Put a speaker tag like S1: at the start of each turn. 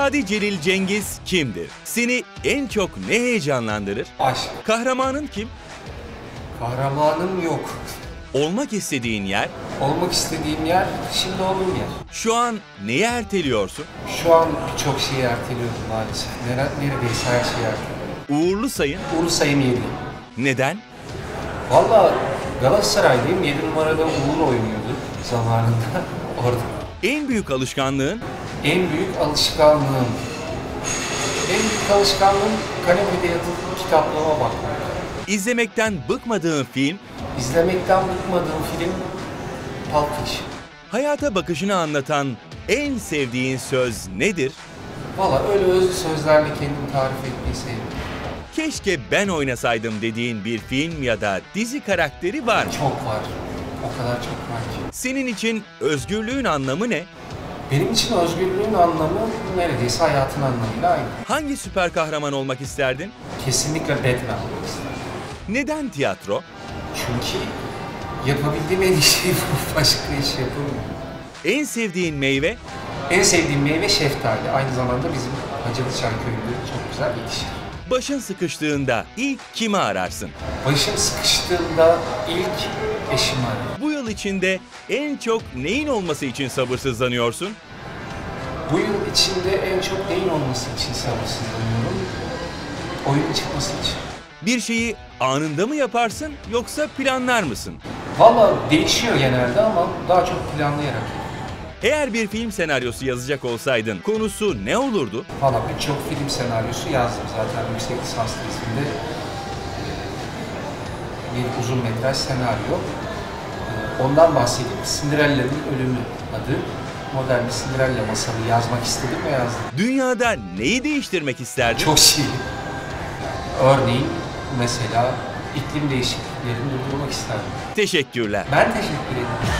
S1: Sadi Celil Cengiz kimdir? Seni en çok ne heyecanlandırır?
S2: Aşk.
S1: Kahramanın kim?
S2: Kahramanım yok.
S1: Olmak istediğin yer?
S2: Olmak istediğim yer şimdi olduğum yer.
S1: Şu an neyi erteliyorsun?
S2: Şu an birçok şeyi erteliyorum maalesef. Nere, neredeyse her şeyi erteliyorum.
S1: Uğurlu sayın.
S2: Uğur sayım 7.
S1: Neden?
S2: Valla Galatasaray'dayım. 7 numarada Uğur oynuyordu zamanında orada.
S1: En büyük alışkanlığın?
S2: En büyük alışkanlığım. En büyük alışkanlığım kanemide yatıp kitaplama bakmak.
S1: İzlemekten bıkmadığın film?
S2: İzlemekten bıkmadığım film Pulp Fiction.
S1: Hayata bakışını anlatan en sevdiğin söz nedir?
S2: Valla öyle özlü sözlerle kendimi tarif etmeyi seviyorum.
S1: Keşke ben oynasaydım dediğin bir film ya da dizi karakteri var mı?
S2: Çok var. O kadar çok var ki.
S1: Senin için özgürlüğün anlamı ne?
S2: Benim için özgürlüğün anlamı neredeyse hayatın anlamıyla aynı.
S1: Hangi süper kahraman olmak isterdin?
S2: Kesinlikle Batman olmak isterim.
S1: Neden tiyatro?
S2: Çünkü yapabildiğim en iyi şey bu. Başka iş yapamıyorum.
S1: En sevdiğin meyve?
S2: En sevdiğim meyve şeftali. Aynı zamanda bizim Hacılıçay köyünde çok güzel yetişir.
S1: Başın sıkıştığında ilk kimi ararsın?
S2: Başım sıkıştığında ilk eşimi ararım.
S1: Bu yıl içinde en çok neyin olması için sabırsızlanıyorsun?
S2: Bu yıl içinde en çok neyin olması için sabırsızlanıyorum? Oyunun çıkması için.
S1: Bir şeyi anında mı yaparsın yoksa planlar mısın?
S2: Valla değişiyor genelde ama daha çok planlayarak.
S1: Eğer bir film senaryosu yazacak olsaydın konusu ne olurdu?
S2: Valla birçok film senaryosu yazdım zaten yüksek lisans tezimde. Bir uzun metraj senaryo. Ee, Ondan bahsedeyim. Cinderella'nın ölümü adı. Modern bir Cinderella masalı yazmak istedim ve yazdım.
S1: Dünyada neyi değiştirmek isterdin?
S2: Çok şey. Örneğin mesela iklim değişikliklerini durdurmak isterdim.
S1: Teşekkürler.
S2: Ben teşekkür ederim.